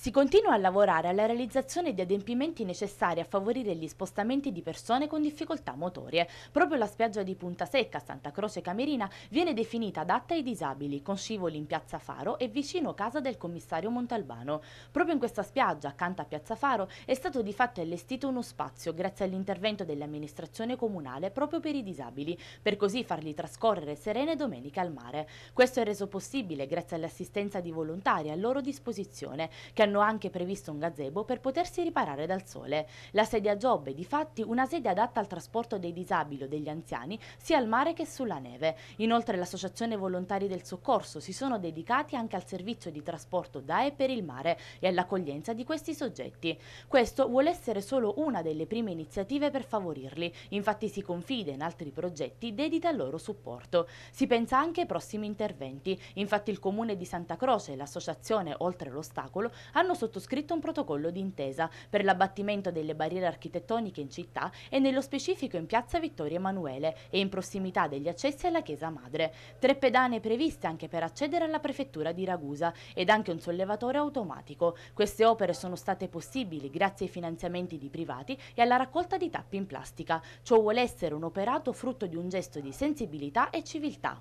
Si continua a lavorare alla realizzazione di adempimenti necessari a favorire gli spostamenti di persone con difficoltà motorie. Proprio la spiaggia di Punta Secca, Santa Croce Camerina, viene definita adatta ai disabili, con scivoli in Piazza Faro e vicino casa del commissario Montalbano. Proprio in questa spiaggia, accanto a Piazza Faro, è stato di fatto allestito uno spazio grazie all'intervento dell'amministrazione comunale proprio per i disabili, per così farli trascorrere serene domeniche al mare. Questo è reso possibile grazie all'assistenza di volontari a loro disposizione, che hanno hanno anche previsto un gazebo per potersi riparare dal sole. La sedia Job è una sedia adatta al trasporto dei disabili o degli anziani sia al mare che sulla neve. Inoltre l'associazione Volontari del Soccorso si sono dedicati anche al servizio di trasporto da e per il mare e all'accoglienza di questi soggetti. Questo vuole essere solo una delle prime iniziative per favorirli, infatti si confida in altri progetti dediti al loro supporto. Si pensa anche ai prossimi interventi, infatti il comune di Santa Croce e l'associazione Oltre l'Ostacolo hanno sottoscritto un protocollo d'intesa per l'abbattimento delle barriere architettoniche in città e nello specifico in piazza Vittorio Emanuele e in prossimità degli accessi alla chiesa madre. Tre pedane previste anche per accedere alla prefettura di Ragusa ed anche un sollevatore automatico. Queste opere sono state possibili grazie ai finanziamenti di privati e alla raccolta di tappi in plastica. Ciò vuole essere un operato frutto di un gesto di sensibilità e civiltà.